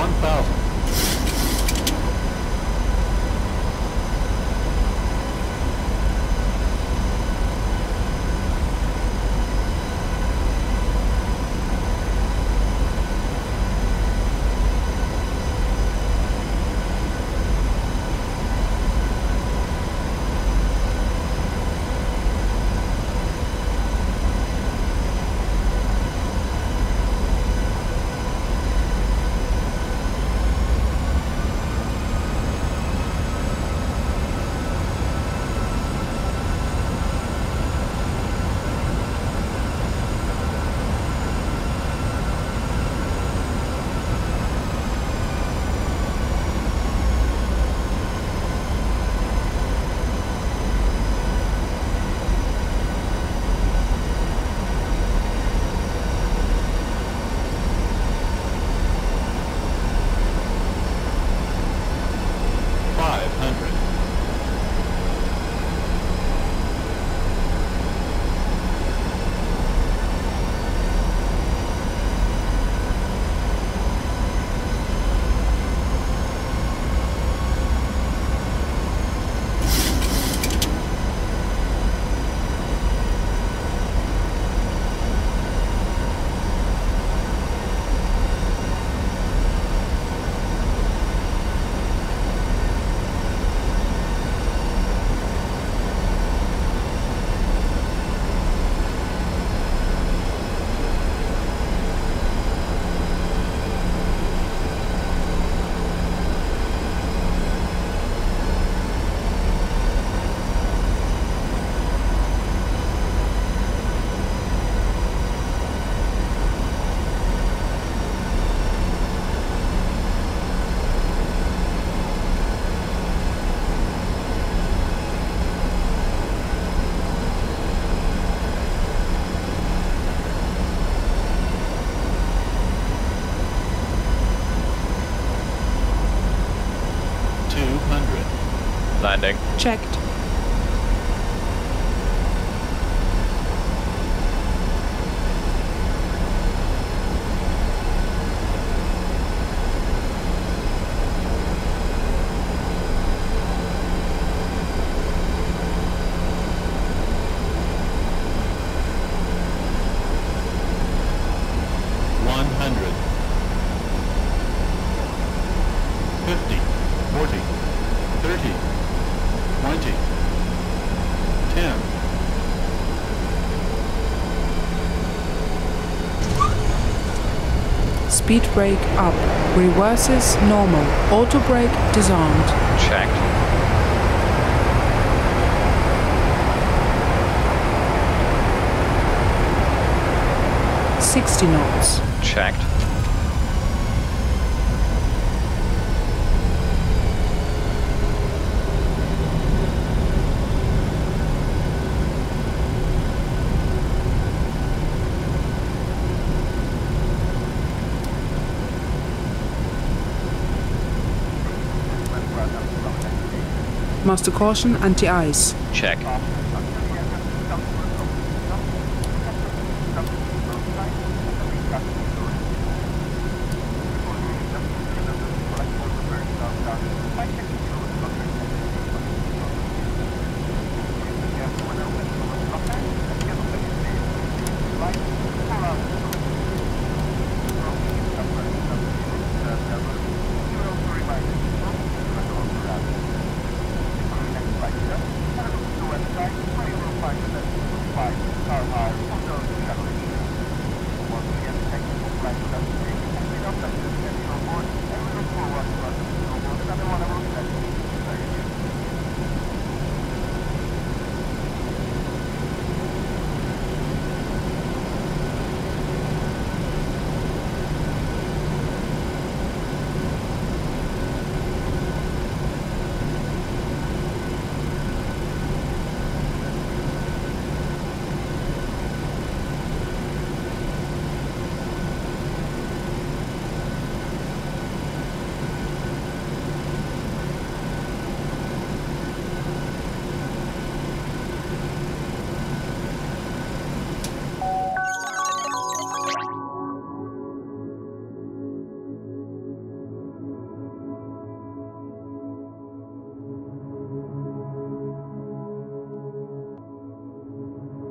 1,000. Landing. Checked. Speed brake up. Reverses normal. Auto brake disarmed. Checked. Sixty knots. Checked. Master caution anti-ice. Check.